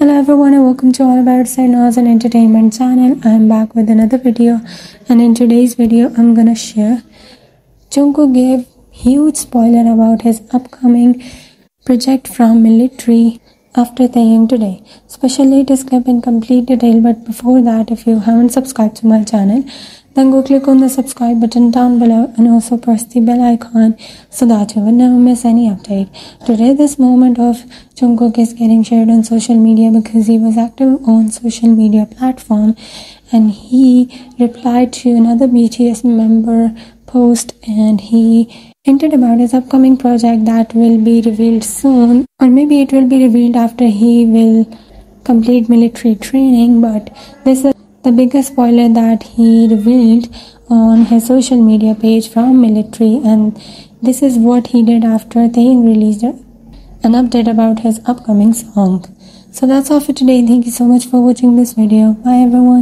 Hello everyone and welcome to All About Sidnaaz and Entertainment channel. I'm back with another video and in today's video I'm gonna share Jungkook gave huge spoiler about his upcoming project from military after Taehyung today. Special latest clip in complete detail but before that if you haven't subscribed to my channel then go click on the subscribe button down below and also press the bell icon so that you will never miss any update. Today this moment of Jungkook is getting shared on social media because he was active on social media platform and he replied to another BTS member post and he hinted about his upcoming project that will be revealed soon or maybe it will be revealed after he will complete military training but this is the biggest spoiler that he revealed on his social media page from military and this is what he did after they released an update about his upcoming song. So that's all for today. Thank you so much for watching this video. Bye everyone